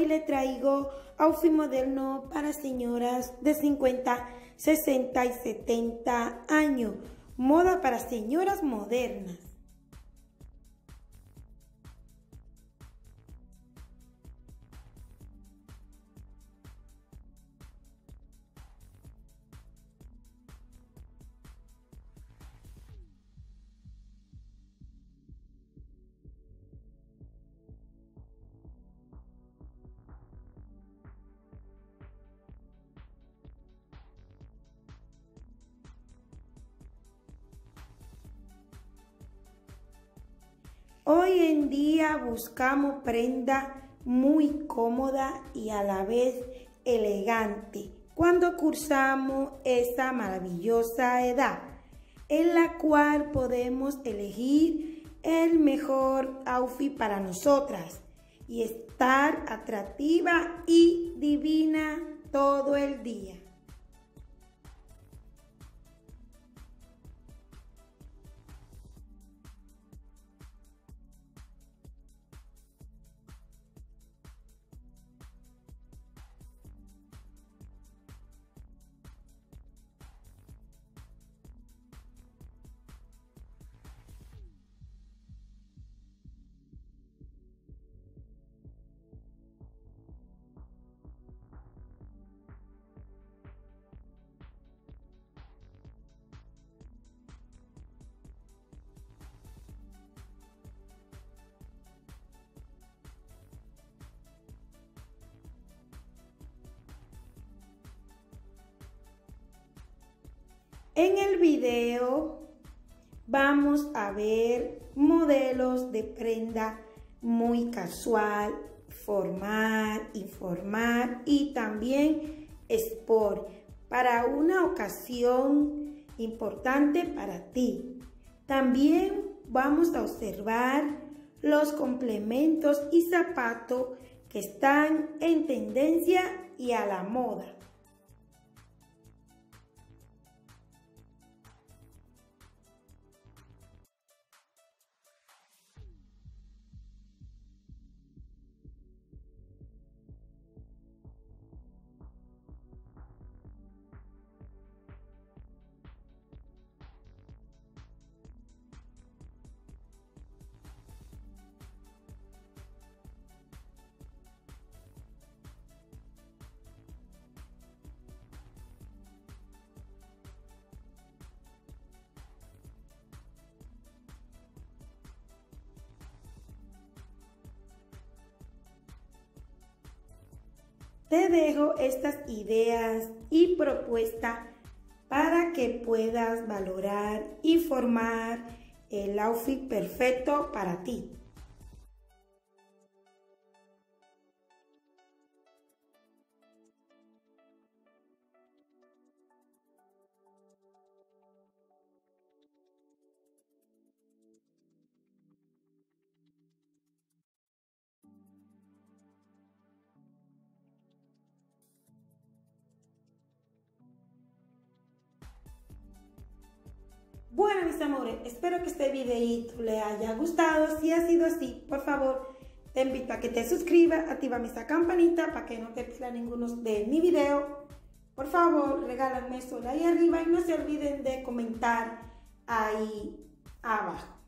Hoy le traigo outfit moderno para señoras de 50, 60 y 70 años. Moda para señoras modernas. Hoy en día buscamos prenda muy cómoda y a la vez elegante cuando cursamos esa maravillosa edad en la cual podemos elegir el mejor outfit para nosotras y estar atractiva y divina todo el día. En el video vamos a ver modelos de prenda muy casual, formal, informal y también sport para una ocasión importante para ti. También vamos a observar los complementos y zapatos que están en tendencia y a la moda. Te dejo estas ideas y propuestas para que puedas valorar y formar el outfit perfecto para ti. Bueno, mis amores, espero que este videito le haya gustado. Si ha sido así, por favor, te invito a que te suscribas, activa esa campanita para que no te pierdas ninguno de mi video. Por favor, regálame eso ahí arriba y no se olviden de comentar ahí abajo.